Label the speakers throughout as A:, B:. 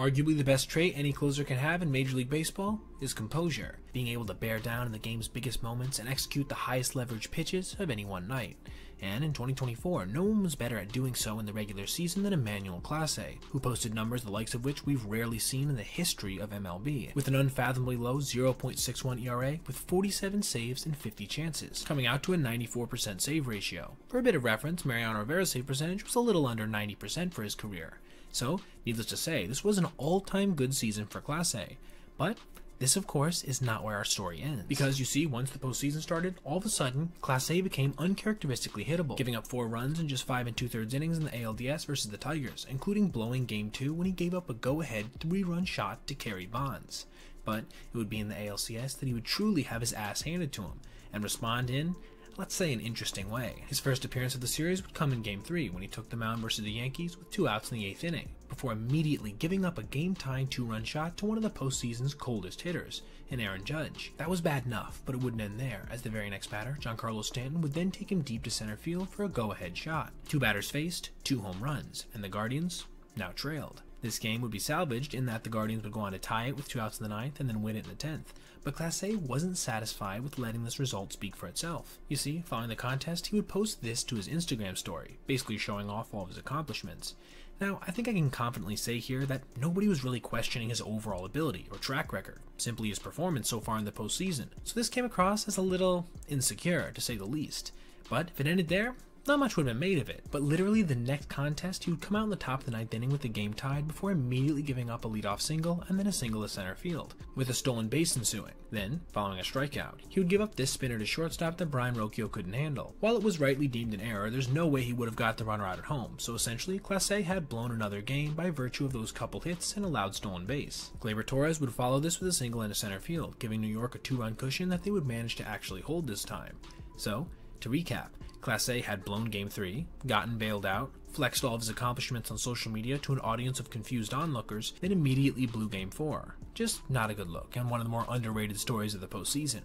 A: Arguably the best trait any closer can have in Major League Baseball is composure, being able to bear down in the game's biggest moments and execute the highest leverage pitches of any one night. And in 2024, no one was better at doing so in the regular season than Emmanuel Clase, who posted numbers the likes of which we've rarely seen in the history of MLB, with an unfathomably low 0.61 ERA with 47 saves and 50 chances, coming out to a 94% save ratio. For a bit of reference, Mariano Rivera's save percentage was a little under 90% for his career. So, needless to say, this was an all-time good season for Clase, but this, of course, is not where our story ends. Because you see, once the postseason started, all of a sudden, Clase became uncharacteristically hittable, giving up four runs in just five and two thirds innings in the ALDS versus the Tigers, including blowing game two when he gave up a go ahead three run shot to Kerry Bonds. But it would be in the ALCS that he would truly have his ass handed to him and respond in let's say, an interesting way. His first appearance of the series would come in Game 3 when he took the mound versus the Yankees with two outs in the eighth inning, before immediately giving up a game tying two run shot to one of the postseason's coldest hitters, in Aaron Judge. That was bad enough, but it wouldn't end there, as the very next batter, Giancarlo Stanton, would then take him deep to center field for a go ahead shot. Two batters faced, two home runs, and the Guardians now trailed. This game would be salvaged in that the Guardians would go on to tie it with two outs in the ninth and then win it in the tenth, but Clase wasn't satisfied with letting this result speak for itself. You see, following the contest, he would post this to his Instagram story, basically showing off all of his accomplishments. Now, I think I can confidently say here that nobody was really questioning his overall ability or track record, simply his performance so far in the postseason, so this came across as a little insecure, to say the least. But if it ended there, not much would have been made of it, but literally the next contest, he would come out in the top of the ninth inning with the game tied before immediately giving up a leadoff single and then a single to center field, with a stolen base ensuing. Then, following a strikeout, he would give up this spinner to shortstop that Brayan Rocchio couldn't handle. While it was rightly deemed an error, there's no way he would have got the runner out at home, so essentially, Clase had blown another game by virtue of those couple hits and a allowed stolen base. Gleyber Torres would follow this with a single into center field, giving New York a two-run cushion that they would manage to actually hold this time. So, to recap, Clase had blown Game 3, gotten bailed out, flexed all of his accomplishments on social media to an audience of confused onlookers, then immediately blew Game 4. Just not a good look, and one of the more underrated stories of the postseason.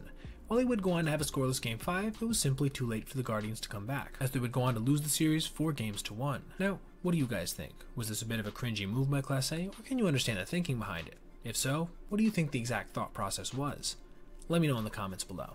A: While he would go on to have a scoreless Game 5, it was simply too late for the Guardians to come back, as they would go on to lose the series 4 games to 1. Now, what do you guys think? Was this a bit of a cringy move by Clase, or can you understand the thinking behind it? If so, what do you think the exact thought process was? Let me know in the comments below.